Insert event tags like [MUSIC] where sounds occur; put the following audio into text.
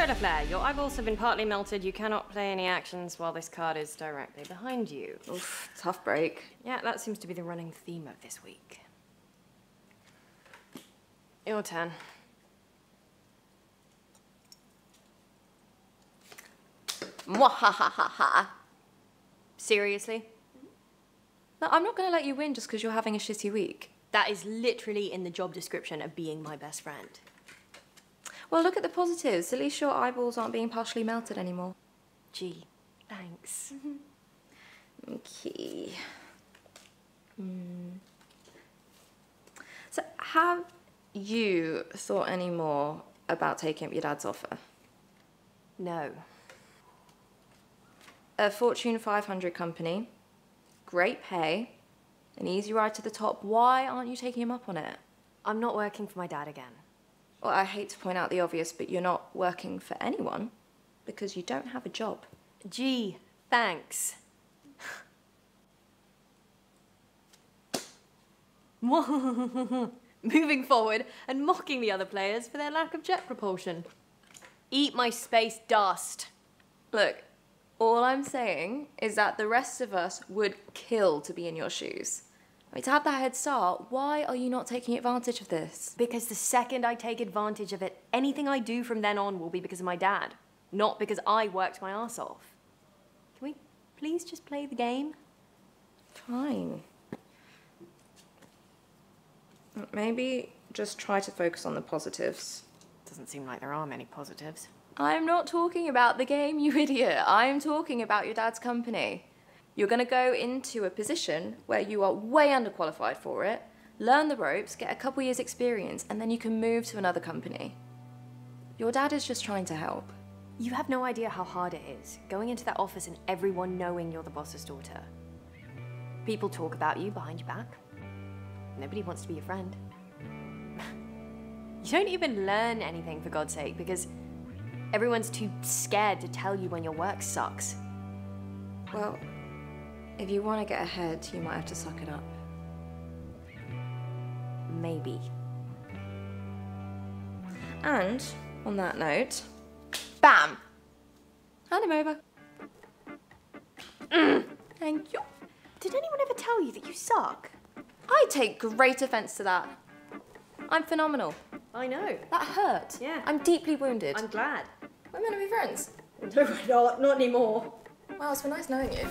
Solar Flare, your eyeballs have also been partly melted. You cannot play any actions while this card is directly behind you. Oof, tough break. Yeah, that seems to be the running theme of this week. Your turn. Mwahahaha. Seriously? No, I'm not going to let you win just because you're having a shitty week. That is literally in the job description of being my best friend. Well, look at the positives. At least your eyeballs aren't being partially melted anymore. Gee, thanks. [LAUGHS] Okay. Hmm. So, have you thought any more about taking up your dad's offer? No. A Fortune 500 company, great pay, an easy ride to the top. Why aren't you taking him up on it? I'm not working for my dad again. Well, I hate to point out the obvious, but you're not working for anyone because you don't have a job. Gee, thanks. [LAUGHS] Moving forward and mocking the other players for their lack of jet propulsion. Eat my space dust. Look, all I'm saying is that the rest of us would kill to be in your shoes. I mean, to have that head start, why are you not taking advantage of this? Because the second I take advantage of it, anything I do from then on will be because of my dad, not because I worked my ass off. Can we please just play the game? Fine. Maybe just try to focus on the positives. Doesn't seem like there are many positives. I'm not talking about the game, you [LAUGHS] idiot. I'm talking about your dad's company. You're going to go into a position where you are way underqualified for it, learn the ropes, get a couple years' experience, and then you can move to another company. Your dad is just trying to help. You have no idea how hard it is going into that office and everyone knowing you're the boss's daughter. People talk about you behind your back. Nobody wants to be your friend. [LAUGHS] you don't even learn anything, for God's sake, because everyone's too scared to tell you when your work sucks. Well, if you want to get ahead, you might have to suck it up. Maybe. And, on that note, bam! Hand him over. Mm. Thank you. Did anyone ever tell you that you suck? I take great offence to that. I'm phenomenal. I know. That hurt. Yeah. I'm deeply wounded. I'm glad. We're meant to be friends. No, not, not anymore. Well, it's been nice knowing you.